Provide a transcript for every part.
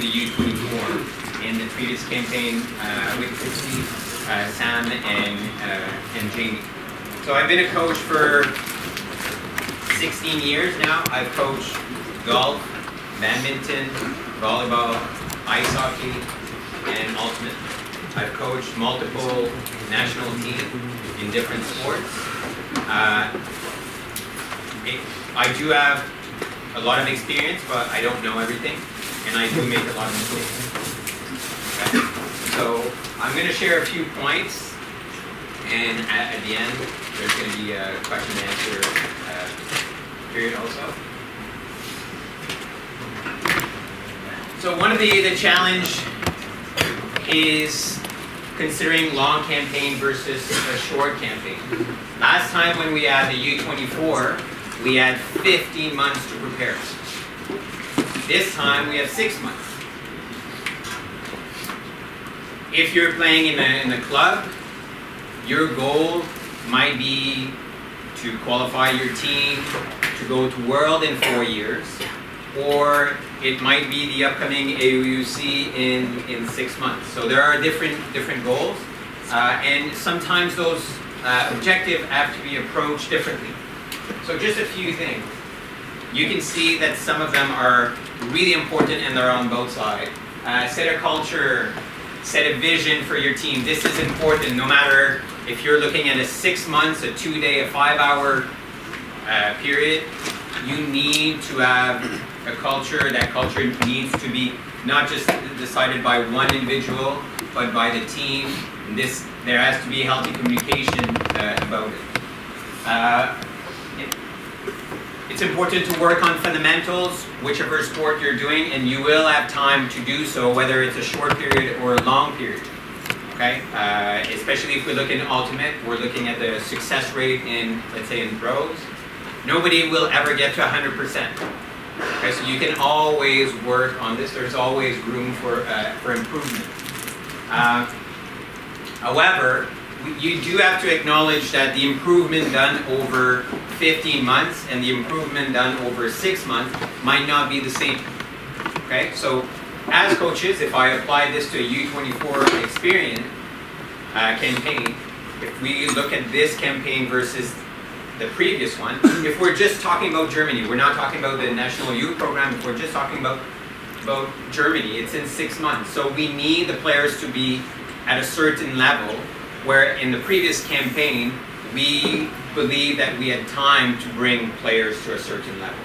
the U24 in the previous campaign uh, with Christy, uh, Sam, and, uh, and Jamie. So I've been a coach for 16 years now. I've coached golf, badminton, volleyball, ice hockey, and ultimate. I've coached multiple national teams in different sports. Uh, it, I do have a lot of experience, but I don't know everything, and I do make a lot of mistakes. Okay? So I'm going to share a few points, and at, at the end, there's going to be a question and answer uh, period also. So one of the, the challenge is considering long campaign versus a short campaign. Last time when we had the U24, we had 15 months to prepare. This time we have six months. If you're playing in a, in a club, your goal might be to qualify your team to go to World in four years, or it might be the upcoming AUUC in, in six months. So there are different, different goals, uh, and sometimes those uh, objectives have to be approached differently. So just a few things. You can see that some of them are really important and they're on both sides. Uh, set a culture, set a vision for your team. This is important no matter if you're looking at a six months, a two day, a five hour uh, period, you need to have a culture. That culture needs to be not just decided by one individual, but by the team. And this, there has to be healthy communication uh, about it. Uh. It's important to work on fundamentals, whichever sport you're doing, and you will have time to do so, whether it's a short period or a long period. Okay, uh, especially if we look in ultimate, we're looking at the success rate in, let's say, in throws. Nobody will ever get to 100%. Okay, so you can always work on this. There's always room for, uh, for improvement. Uh, however, you do have to acknowledge that the improvement done over 15 months and the improvement done over six months might not be the same. Okay, so as coaches, if I apply this to a U24 experience uh, campaign, if we look at this campaign versus the previous one, if we're just talking about Germany, we're not talking about the national youth program, if we're just talking about, about Germany, it's in six months. So we need the players to be at a certain level, where in the previous campaign, we believe that we had time to bring players to a certain level.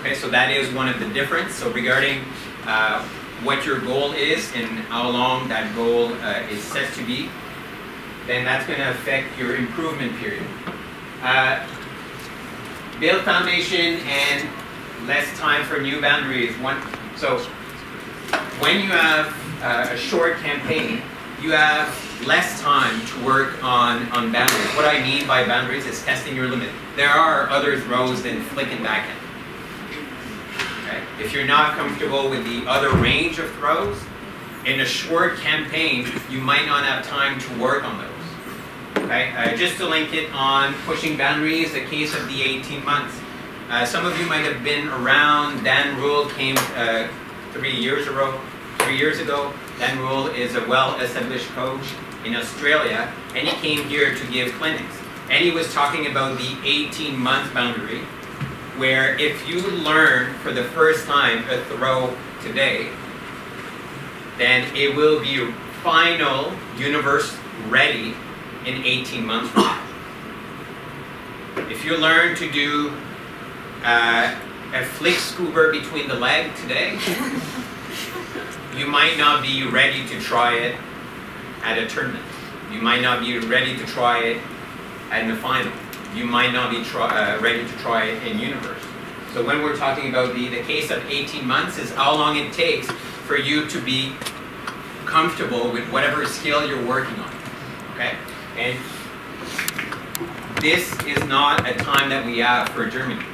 Okay, so that is one of the difference. So regarding uh, what your goal is and how long that goal uh, is set to be, then that's going to affect your improvement period. Uh, build foundation and less time for new boundaries. One, so when you have uh, a short campaign, you have less time to work on, on boundaries. What I mean by boundaries is testing your limit. There are other throws than flick and backhand. Okay? If you're not comfortable with the other range of throws, in a short campaign, you might not have time to work on those. Okay, uh, just to link it on pushing boundaries, the case of the 18 months. Uh, some of you might have been around. Dan Rule came uh, three years ago. Three years ago, Dan Rule is a well-established coach in Australia, and he came here to give clinics. And he was talking about the 18-month boundary, where if you learn for the first time a throw today, then it will be final universe ready in 18 months from now. If you learn to do uh, a flick scoober between the leg today, you might not be ready to try it at a tournament. You might not be ready to try it at the final. You might not be try, uh, ready to try it in universe. So when we're talking about the, the case of 18 months is how long it takes for you to be comfortable with whatever skill you're working on. Okay? And this is not a time that we have for Germany.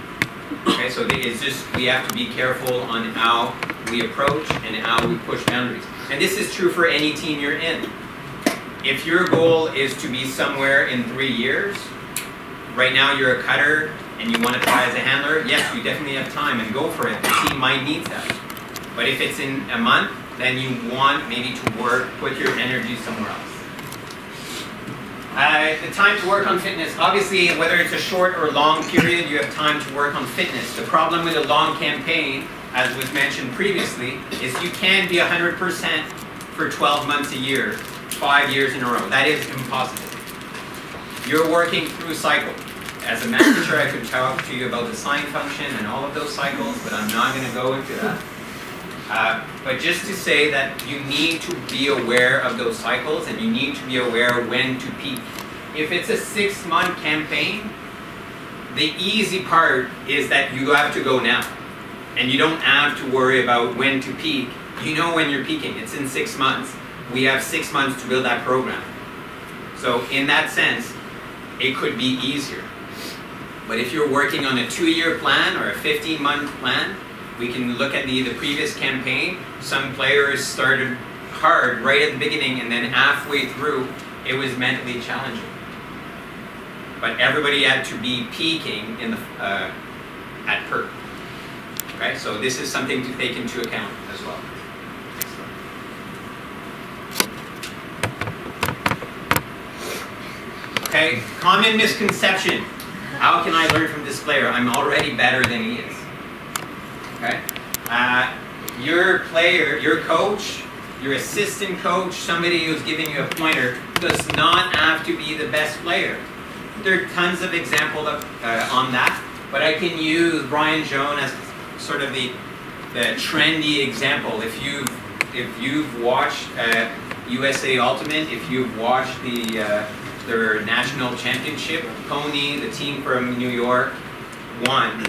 Okay, so it's just, we have to be careful on how we approach and how we push boundaries. And this is true for any team you're in. If your goal is to be somewhere in three years, right now you're a cutter and you want to try as a handler, yes, you definitely have time and go for it. The team might need that. But if it's in a month, then you want maybe to work, put your energy somewhere else. Uh, the time to work on fitness, obviously whether it's a short or long period, you have time to work on fitness. The problem with a long campaign, as was mentioned previously, is you can be 100% for 12 months a year, five years in a row. That is impossible. You're working through cycles. As a manager, I could talk to you about the sine function and all of those cycles, but I'm not going to go into that. Uh, but just to say that you need to be aware of those cycles and you need to be aware when to peak. If it's a six month campaign, the easy part is that you have to go now. And you don't have to worry about when to peak. You know when you're peaking. It's in six months. We have six months to build that program. So in that sense, it could be easier. But if you're working on a two-year plan or a 15-month plan, we can look at the, the previous campaign. Some players started hard right at the beginning and then halfway through, it was mentally challenging. But everybody had to be peaking in the, uh, at Perth. Okay, so this is something to take into account as well. Okay, common misconception. How can I learn from this player? I'm already better than he is. Okay? Uh, your player, your coach, your assistant coach, somebody who's giving you a pointer, does not have to be the best player. There are tons of examples uh, on that, but I can use Brian Jones as sort of the, the trendy example. If you've, if you've watched uh, USA Ultimate, if you've watched the uh, their national championship. Pony, the team from New York, won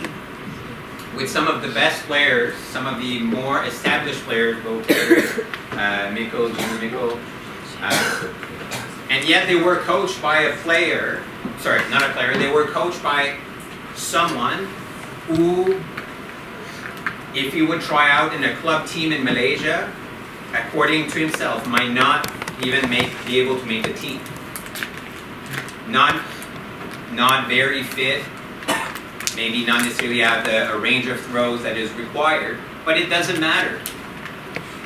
with some of the best players, some of the more established players, both uh, Mikko, Junior uh, and yet they were coached by a player, sorry, not a player, they were coached by someone who, if he would try out in a club team in Malaysia, according to himself, might not even make be able to make the team not, not very fit, maybe not necessarily have the, a range of throws that is required, but it doesn't matter.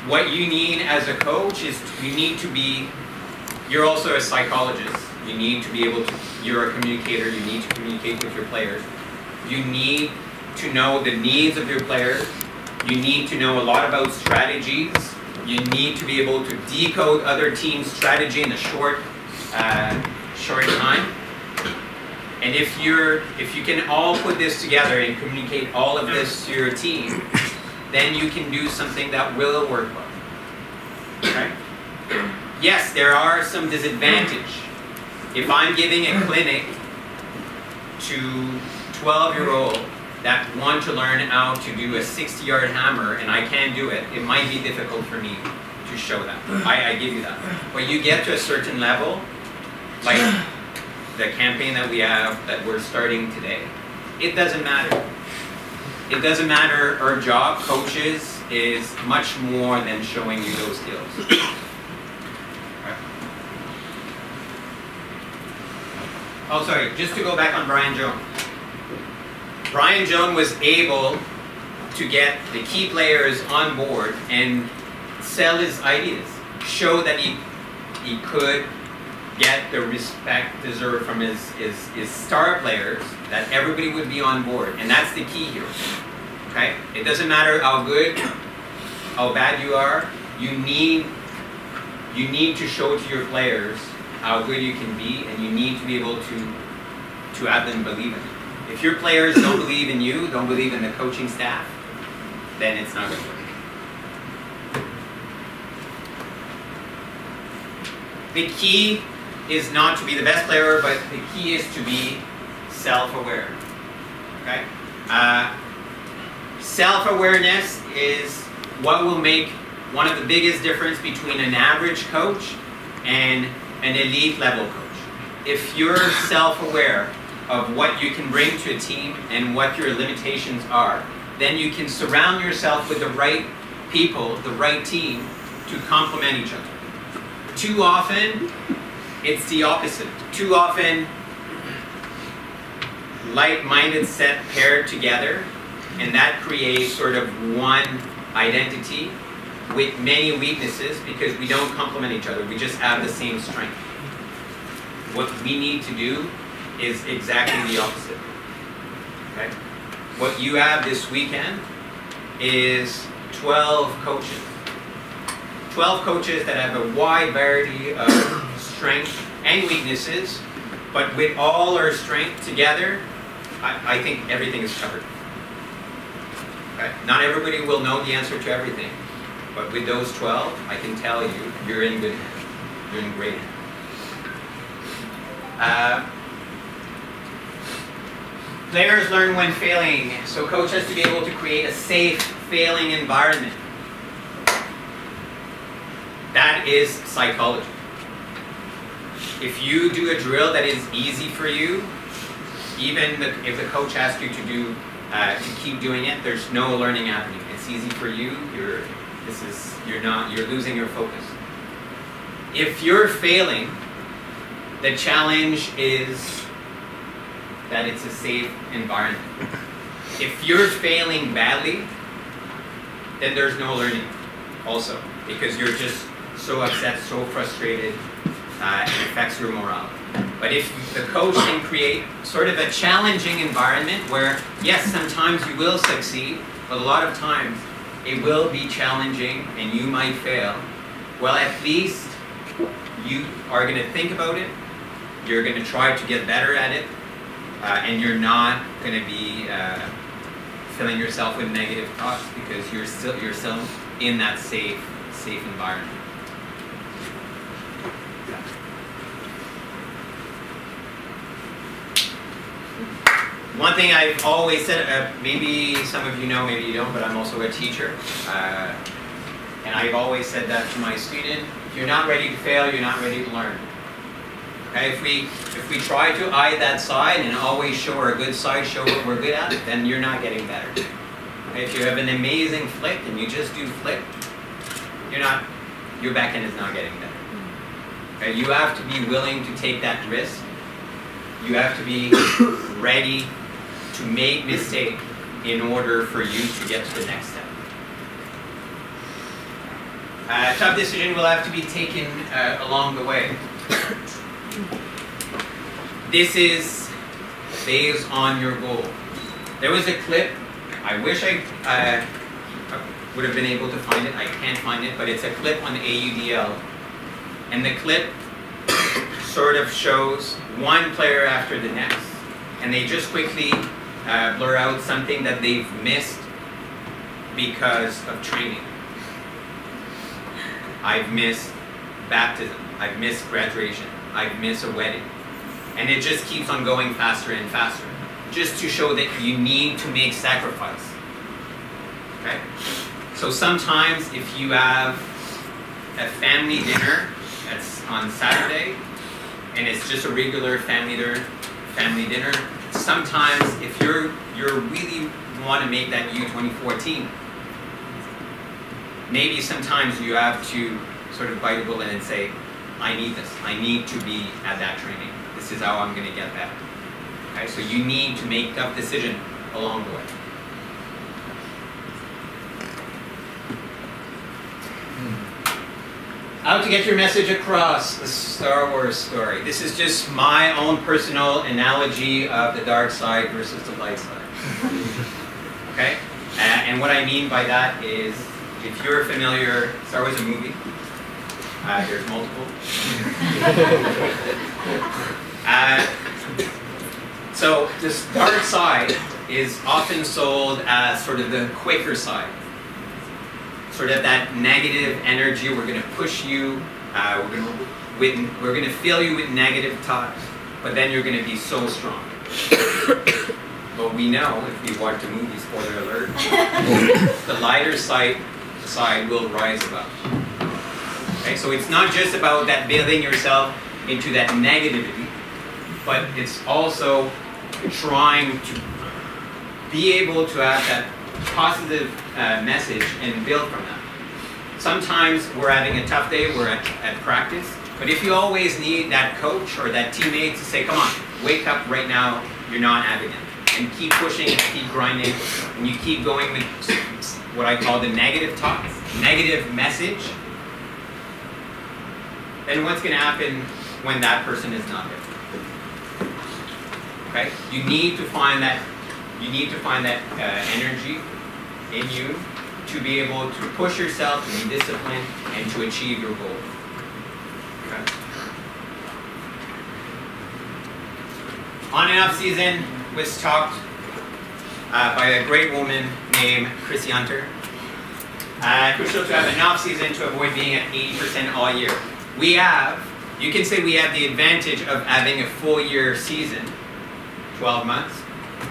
What you need as a coach is you need to be, you're also a psychologist. You need to be able to, you're a communicator, you need to communicate with your players. You need to know the needs of your players. You need to know a lot about strategies. You need to be able to decode other teams' strategy in a short uh, short time. And if you're if you can all put this together and communicate all of this to your team, then you can do something that will work well. Okay? Yes, there are some disadvantage. If I'm giving a clinic to 12 year old that want to learn how to do a 60 yard hammer and I can't do it, it might be difficult for me to show that. I, I give you that. But you get to a certain level like the campaign that we have that we're starting today, it doesn't matter. It doesn't matter, our job, coaches, is much more than showing you those skills. Oh, sorry, just to go back on Brian Jones. Brian Jones was able to get the key players on board and sell his ideas, show that he, he could get the respect deserved from his, his, his star players, that everybody would be on board. And that's the key here. Okay? It doesn't matter how good, how bad you are, you need you need to show to your players how good you can be and you need to be able to to have them believe in it. If your players don't believe in you, don't believe in the coaching staff, then it's not going to work. The key is not to be the best player, but the key is to be self-aware. Okay? Uh, self-awareness is what will make one of the biggest difference between an average coach and an elite level coach. If you're self-aware of what you can bring to a team and what your limitations are, then you can surround yourself with the right people, the right team to complement each other. Too often, it's the opposite. Too often, like-minded set paired together, and that creates sort of one identity. with many weaknesses because we don't complement each other. We just have the same strength. What we need to do is exactly the opposite. Okay? What you have this weekend is 12 coaches. 12 coaches that have a wide variety of strengths and weaknesses, but with all our strength together, I, I think everything is covered. Okay? Not everybody will know the answer to everything, but with those 12, I can tell you, you're in good hands. You're in great hands. Uh, players learn when failing, so coach has to be able to create a safe failing environment. That is psychology. If you do a drill that is easy for you, even the, if the coach asks you to do uh, to keep doing it, there's no learning happening. It's easy for you. You're this is you're not you're losing your focus. If you're failing, the challenge is that it's a safe environment. If you're failing badly, then there's no learning also because you're just so upset, so frustrated, uh, it affects your morale. But if the coach can create sort of a challenging environment where, yes, sometimes you will succeed, but a lot of times it will be challenging and you might fail, well, at least you are going to think about it, you're going to try to get better at it, uh, and you're not going to be uh, filling yourself with negative thoughts because you're still you're still in that safe safe environment. One thing I've always said, uh, maybe some of you know, maybe you don't, but I'm also a teacher. Uh, and I've always said that to my student, if you're not ready to fail, you're not ready to learn. Okay, if we if we try to eye that side and always show our good side, show what we're good at, then you're not getting better. Okay, if you have an amazing flick and you just do flick, you're not your backhand is not getting better. Okay, you have to be willing to take that risk. You have to be ready to make mistake in order for you to get to the next step. A tough decision will have to be taken uh, along the way. This is based on your goal. There was a clip, I wish I, uh, would have been able to find it, I can't find it, but it's a clip on AUDL. And the clip sort of shows one player after the next. And they just quickly uh, blur out something that they've missed because of training. I've missed baptism. I've missed graduation. I've missed a wedding. And it just keeps on going faster and faster. Just to show that you need to make sacrifice. Okay? So sometimes if you have a family dinner that's on Saturday, and it's just a regular family dinner, family dinner, sometimes if you're you're really want to make that U2014, maybe sometimes you have to sort of bite a bullet and say, I need this. I need to be at that training. This is how I'm going to get that. Okay, so you need to make tough decision along the way. How to get your message across the Star Wars story. This is just my own personal analogy of the dark side versus the light side. okay? Uh, and what I mean by that is, if you're familiar, Star Wars a movie. Uh, there's multiple. uh, so this dark side is often sold as sort of the Quaker side sort of that negative energy. We're going to push you. Uh, we're going to with, we're going to fill you with negative thoughts, but then you're going to be so strong. but we know if we watch the movie, spoiler alert, the lighter side side will rise above. Okay, so it's not just about that building yourself into that negativity, but it's also trying to be able to have that positive uh, message and build from that. Sometimes we're having a tough day, we're at, at practice, but if you always need that coach or that teammate to say, come on, wake up right now, you're not having it. And keep pushing and keep grinding, and you keep going with what I call the negative talk, negative message, then what's going to happen when that person is not there? Okay, you need to find that you need to find that uh, energy in you to be able to push yourself, to be disciplined, and to achieve your goal. Okay. On and off season was talked uh, by a great woman named Chrissy Hunter. Uh, crucial to have an off season to avoid being at 80% all year. We have, you can say we have the advantage of having a full year season, 12 months.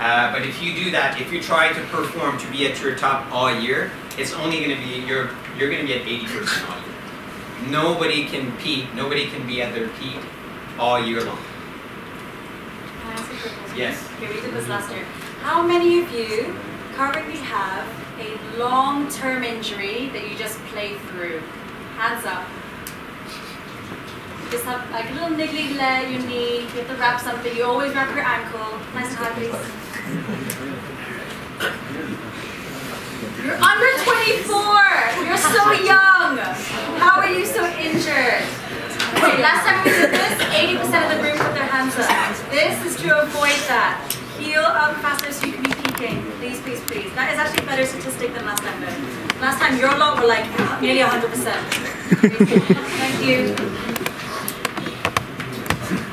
Uh, but if you do that, if you try to perform to be at your top all year, it's only going to be, you're, you're going to be at 80% all year. Nobody can peak, nobody can be at their peak all year long. Can I ask a quick question? Yes. Okay, we did this last year. How many of you currently have a long-term injury that you just play through? Hands up. Just have like a little niggly leg, your knee, you have to wrap something, you always wrap your ankle. Nice high, please. You're under 24! You're so young! How are you so injured? Okay, last time we did this, 80% of the room put their hands up. This is to avoid that. Heel up faster so you can be peaking. Please, please, please. That is actually a better statistic than last time though. Last time your lot were like nearly 100%. Thank you.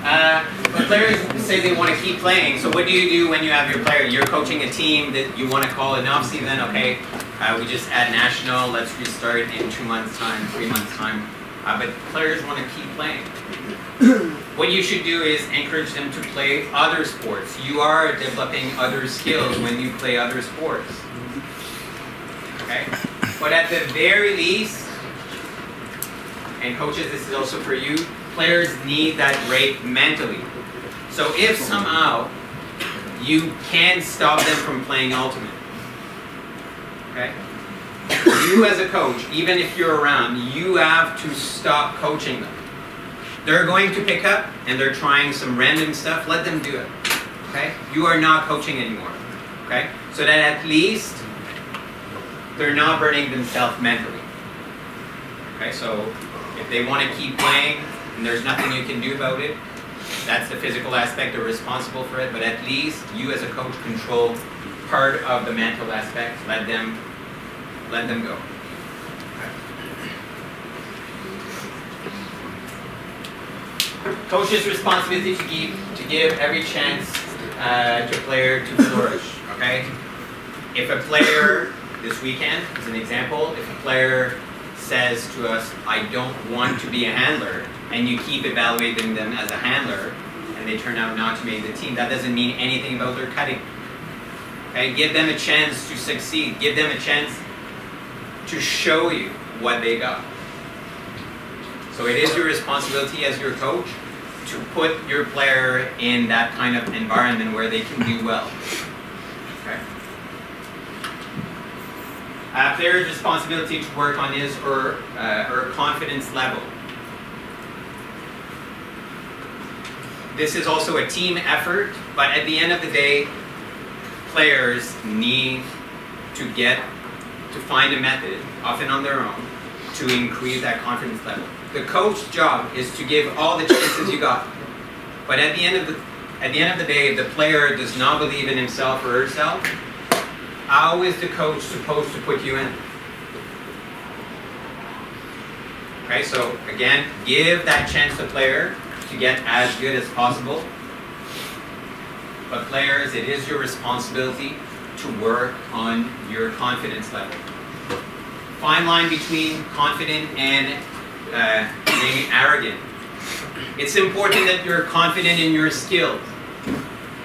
Uh, but players say they want to keep playing. So what do you do when you have your player? You're coaching a team that you want to call an off season. Okay, uh, we just add national. Let's restart in two months' time, three months' time. Uh, but players want to keep playing. what you should do is encourage them to play other sports. You are developing other skills when you play other sports. Okay, but at the very least, and coaches, this is also for you players need that break mentally. So if somehow you can stop them from playing Ultimate, okay? You as a coach, even if you're around, you have to stop coaching them. They're going to pick up and they're trying some random stuff, let them do it, okay? You are not coaching anymore, okay? So that at least they're not burning themselves mentally. Okay, so if they want to keep playing, and there's nothing you can do about it. That's the physical aspect, they're responsible for it, but at least you as a coach control part of the mental aspect. Let them let them go. Coach's responsibility to give to give every chance uh, to player to flourish. Okay, if a player this weekend, as an example, if a player says to us, "I don't want to be a handler," and you keep evaluating them as a handler, and they turn out not to make the team, that doesn't mean anything about their cutting. Okay, give them a chance to succeed. Give them a chance to show you what they got. So it is your responsibility as your coach to put your player in that kind of environment where they can do well. Okay. A player's responsibility to work on his or uh, her confidence level. This is also a team effort, but at the end of the day, players need to get to find a method, often on their own, to increase that confidence level. The coach's job is to give all the chances you got. But at the end of the at the end of the day, if the player does not believe in himself or herself, how is the coach supposed to put you in? Okay, so again, give that chance to player to get as good as possible. But players, it is your responsibility to work on your confidence level. Fine line between confident and uh, being arrogant. It's important that you're confident in your skills.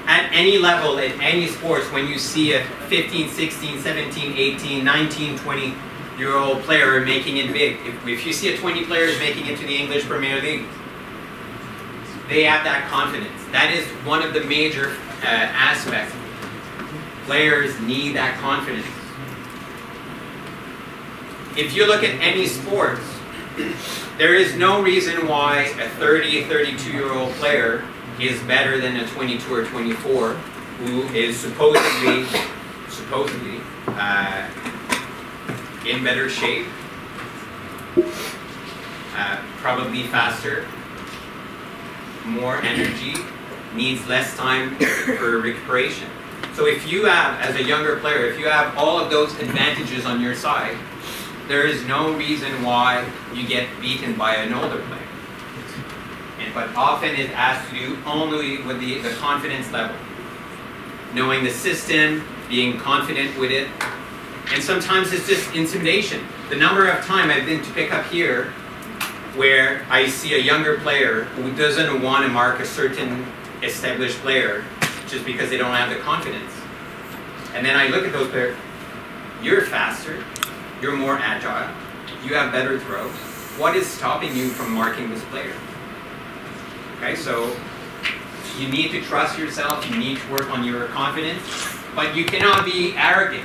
At any level, at any sports, when you see a 15, 16, 17, 18, 19, 20 year old player making it big, if, if you see a 20 players making it to the English Premier League, they have that confidence. That is one of the major uh, aspects. Players need that confidence. If you look at any sports, there is no reason why a 30, 32 year old player is better than a 22 or 24 who is supposedly, supposedly uh, in better shape uh, probably faster, more energy, needs less time for recuperation. So if you have, as a younger player, if you have all of those advantages on your side, there is no reason why you get beaten by an older player. And, but often it has to do only with the, the confidence level. Knowing the system, being confident with it, and sometimes it's just intimidation. The number of time I've been to pick up here where I see a younger player who doesn't want to mark a certain established player just because they don't have the confidence. And then I look at those players, you're faster, you're more agile, you have better throws. What is stopping you from marking this player? Okay, so you need to trust yourself, you need to work on your confidence, but you cannot be arrogant.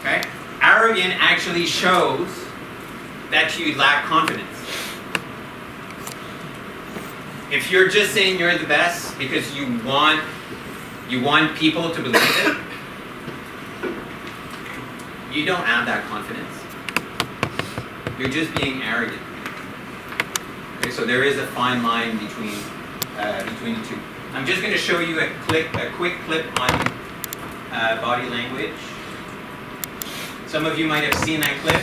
Okay? Arrogant actually shows that you lack confidence. If you're just saying you're the best because you want you want people to believe it, you don't have that confidence. You're just being arrogant. Okay, so there is a fine line between uh, between the two. I'm just going to show you a clip, a quick clip on uh, body language. Some of you might have seen that clip.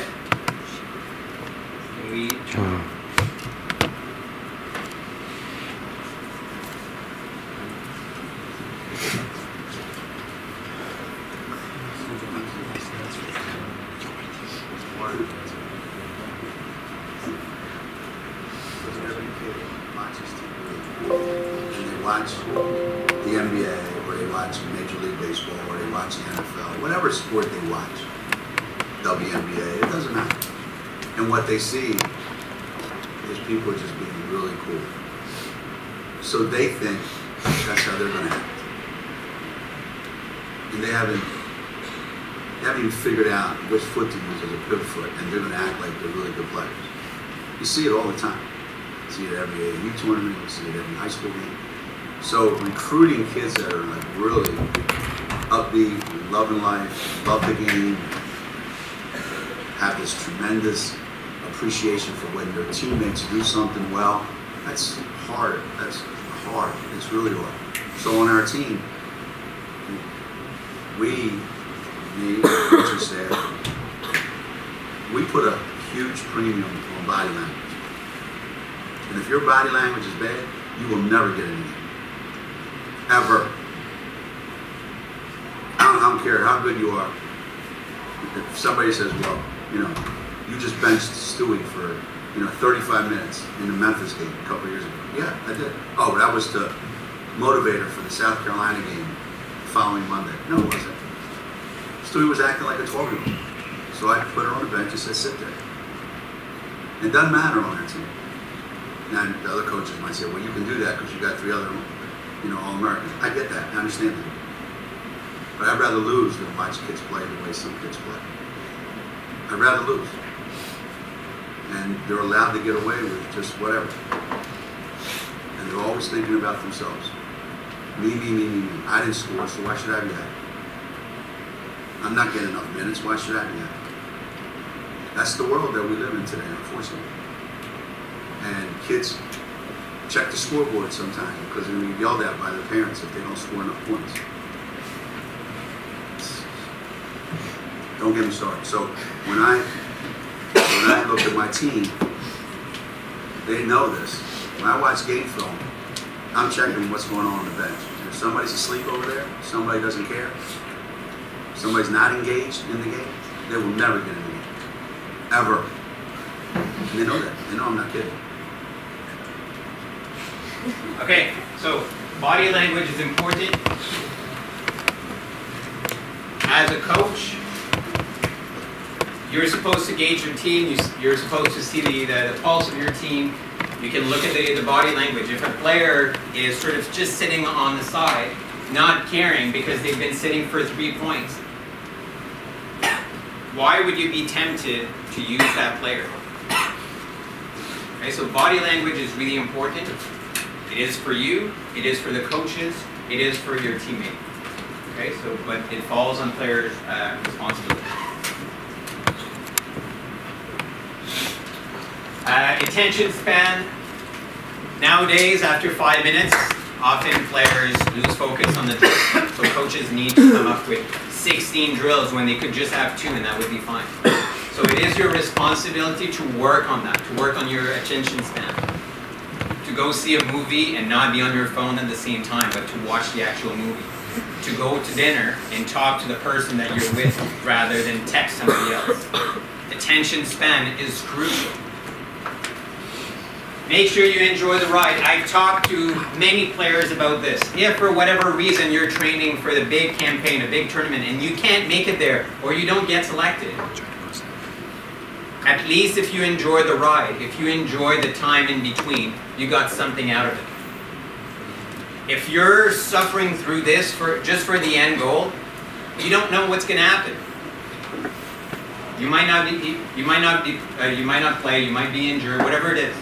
So they think that's how they're going to act. And they haven't, they haven't even figured out which foot to use as a pivot foot, and they're going to act like they're really good players. You see it all the time. You see it every AAU tournament, you see it every high school game. So recruiting kids that are like really upbeat, loving life, love the game, have this tremendous appreciation for when their teammates do something well, that's hard. That's hard. It's really hard. So on our team, we, me, coaching staff, we put a huge premium on body language. And if your body language is bad, you will never get anything. Ever. I don't, I don't care how good you are. If somebody says, well, you know, you just benched Stewie for, you know, 35 minutes in the Memphis game a couple years ago. Yeah, I did. Oh, that was the motivator for the South Carolina game the following Monday. No, it wasn't. Stewie was acting like a 12 year old. So I put her on the bench and said, sit there. It doesn't matter on our team. And the other coaches might say, well, you can do that because you got three other, you know, All-Americans. I get that. I understand that. But I'd rather lose than watch kids play the way some kids play. I'd rather lose. And they're allowed to get away with just whatever. And they're always thinking about themselves. Me, me, me, me, me. I didn't score, so why should I be happy? I'm not getting enough minutes, why should I be happy? That's the world that we live in today, unfortunately. And kids check the scoreboard sometimes because they're be yelled at by their parents if they don't score enough points. Don't get me started. So when I when I look at my team, they know this. When I watch game film, I'm checking what's going on on the bench. If somebody's asleep over there, somebody doesn't care, somebody's not engaged in the game, they will never get in the game. Ever. And they know that. They know I'm not kidding. Okay, so body language is important. As a coach, you're supposed to gauge your team. You, you're supposed to see the, the, the pulse of your team. You can look at the, the body language. If a player is sort of just sitting on the side, not caring because they've been sitting for three points, why would you be tempted to use that player? Okay, so body language is really important. It is for you, it is for the coaches, it is for your teammate. Okay, so but it falls on players' uh, responsibility. Uh, attention span. Nowadays, after five minutes, often players lose focus on the drill. So coaches need to come up with 16 drills when they could just have two and that would be fine. So it is your responsibility to work on that, to work on your attention span. To go see a movie and not be on your phone at the same time, but to watch the actual movie. To go to dinner and talk to the person that you're with rather than text somebody else. Attention span is crucial. Make sure you enjoy the ride. I've talked to many players about this. If for whatever reason you're training for the big campaign, a big tournament, and you can't make it there, or you don't get selected, at least if you enjoy the ride, if you enjoy the time in between, you got something out of it. If you're suffering through this for just for the end goal, you don't know what's going to happen. You might not be, you might not be, uh, you might not play, you might be injured, whatever it is.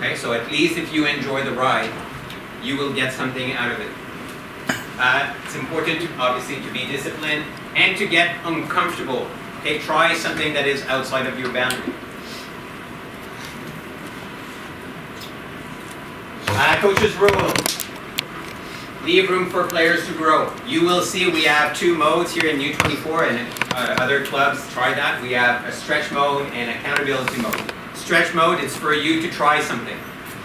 Okay, so at least if you enjoy the ride, you will get something out of it. Uh, it's important, to, obviously, to be disciplined and to get uncomfortable. Okay, try something that is outside of your boundary. Uh, coach's rule. Leave room for players to grow. You will see we have two modes here in U24 and uh, other clubs try that. We have a stretch mode and accountability mode. Stretch mode is for you to try something.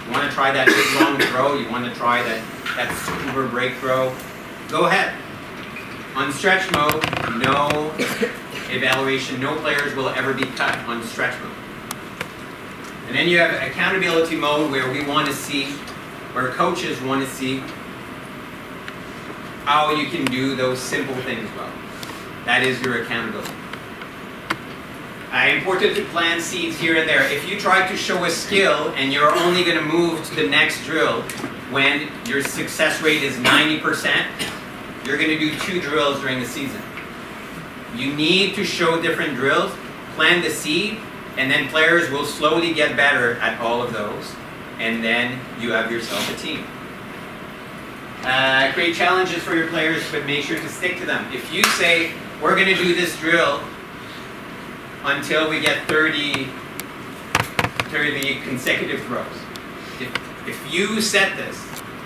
You want to try that big long throw, you want to try that, that super break throw, go ahead. On stretch mode, no evaluation, no players will ever be cut on stretch mode. And then you have accountability mode where we want to see, where coaches want to see how you can do those simple things well. That is your accountability. Uh, important to plant seeds here and there. If you try to show a skill and you're only going to move to the next drill when your success rate is 90%, you're going to do two drills during the season. You need to show different drills, plant the seed, and then players will slowly get better at all of those. And then you have yourself a team. Uh, create challenges for your players, but make sure to stick to them. If you say, we're going to do this drill until we get 30, 30 consecutive throws. If, if you set this,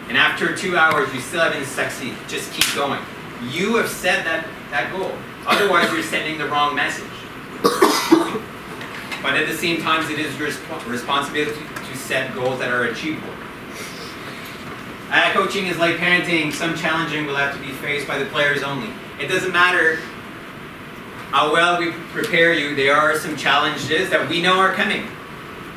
and after two hours you still haven't succeeded, just keep going. You have set that, that goal. Otherwise you're sending the wrong message. but at the same time, it is your responsibility to set goals that are achievable. Uh, coaching is like parenting. Some challenging will have to be faced by the players only. It doesn't matter how well we prepare you, there are some challenges that we know are coming.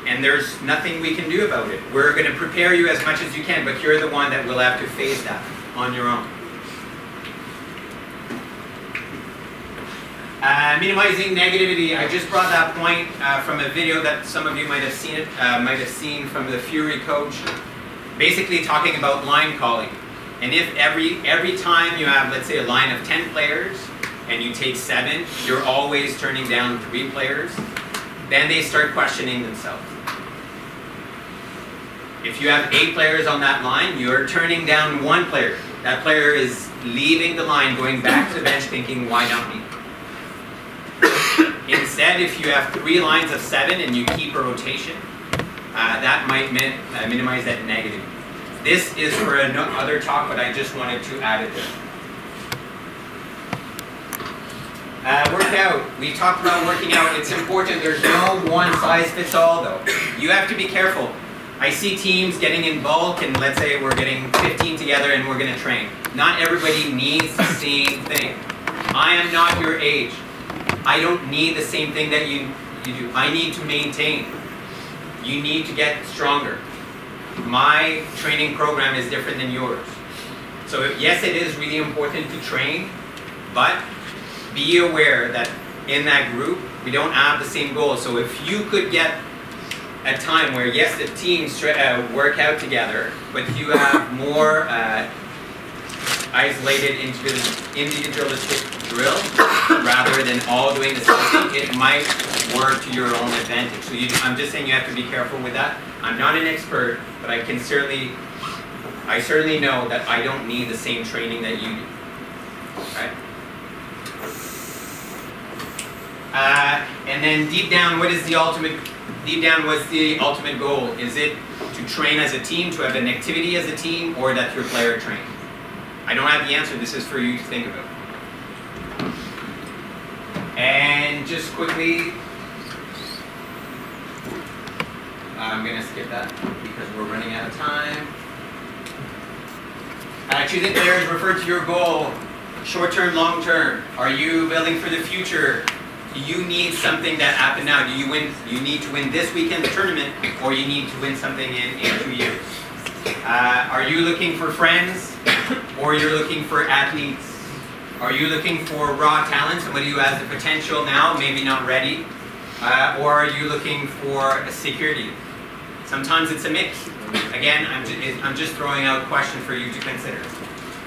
And there's nothing we can do about it. We're going to prepare you as much as you can, but you're the one that will have to face that on your own. Uh, minimizing negativity. I just brought that point uh, from a video that some of you might have seen it, uh, might have seen from the Fury coach, basically talking about line calling. And if every every time you have, let's say, a line of 10 players, and you take seven, you're always turning down three players, then they start questioning themselves. If you have eight players on that line, you're turning down one player. That player is leaving the line, going back to the bench thinking, why not me? Instead, if you have three lines of seven and you keep a rotation, uh, that might min uh, minimize that negative. This is for another talk, but I just wanted to add it there. Uh, workout. We talked about working out. It's important. There's no one size fits all though. You have to be careful. I see teams getting in bulk and let's say we're getting 15 together and we're going to train. Not everybody needs the same thing. I am not your age. I don't need the same thing that you, you do. I need to maintain. You need to get stronger. My training program is different than yours. So yes, it is really important to train, but be aware that in that group, we don't have the same goals. So if you could get a time where, yes, the teams uh, work out together, but you have more uh, isolated individualistic drill rather than all doing the same thing, it might work to your own advantage. So you, I'm just saying you have to be careful with that. I'm not an expert, but I can certainly, I certainly know that I don't need the same training that you do. Right? Uh, and then deep down, what is the ultimate? Deep down, what's the ultimate goal? Is it to train as a team, to have an activity as a team, or that your player train? I don't have the answer. This is for you to think about. And just quickly, I'm gonna skip that because we're running out of time. Uh, choosing players refer to your goal, short term, long term. Are you building for the future? You need something that happened now? Do you win? You need to win this weekend's tournament, or you need to win something in, in two years? Uh, are you looking for friends, or you're looking for athletes? Are you looking for raw talent, somebody who has the potential now, maybe not ready? Uh, or are you looking for a security? Sometimes it's a mix. Again, I'm, ju I'm just throwing out a question for you to consider.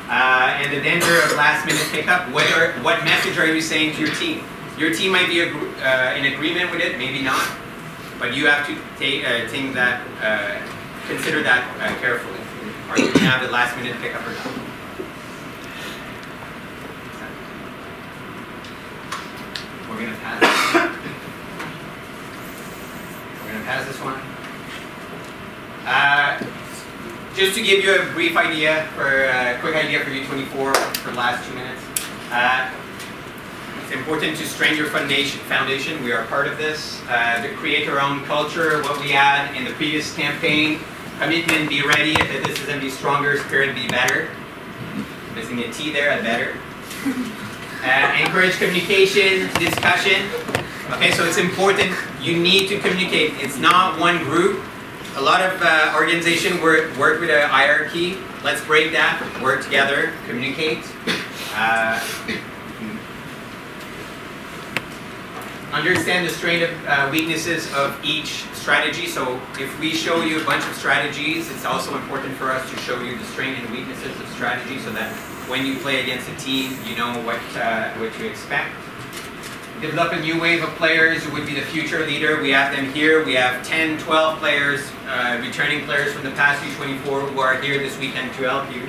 Uh, and the danger of last minute pickup, what, are, what message are you saying to your team? Your team might be uh, in agreement with it, maybe not, but you have to take, uh, that, uh, consider that uh, carefully. Are you going to have the last minute pickup or not? We're going to pass this. We're going to pass this one. Uh, just to give you a brief idea, for a quick idea for you 24 for the last two minutes. It's important to strengthen your foundation. Foundation. We are part of this. Uh, to create our own culture. What we had in the previous campaign. Commitment, be ready. If this is going to be stronger, spirit, be better. Missing a T there, a better. Uh, encourage communication, discussion. Okay, so it's important. You need to communicate. It's not one group. A lot of uh, organization work, work with a hierarchy. Let's break that. Work together. Communicate. Uh, understand the strength of uh, weaknesses of each strategy. So if we show you a bunch of strategies, it's also important for us to show you the strength and weaknesses of strategy so that when you play against a team, you know what, uh, what to expect. Develop a new wave of players who would be the future leader. We have them here. We have 10, 12 players, uh, returning players from the past U24 who are here this weekend to help you.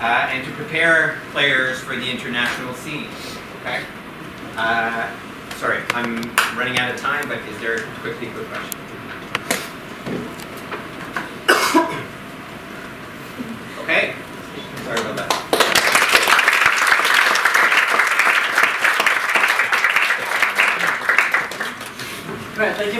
Uh, and to prepare players for the international scene. Okay? sorry, I'm running out of time, but is there quickly a quick question? okay, sorry about that. Right, thank you.